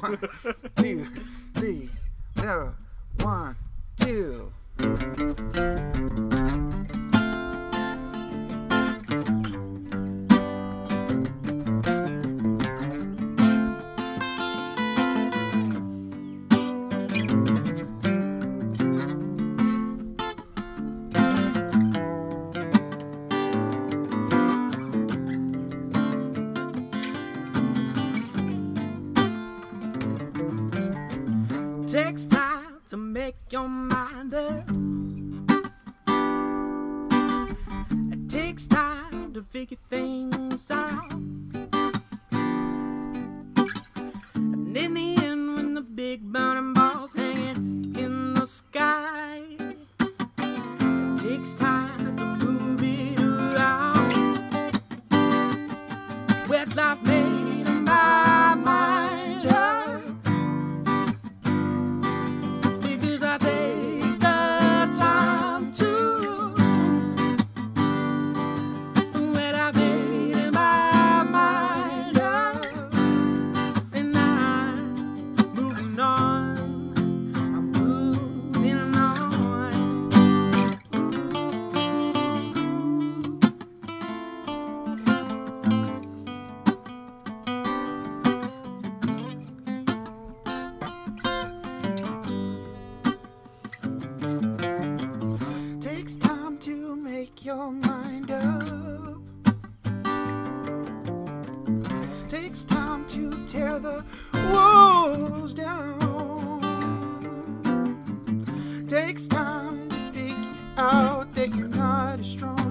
One, two, three. One, two. It takes time to make your mind up. It takes time to figure things out. Make your mind up. Takes time to tear the walls down. Takes time to figure out that you're not as strong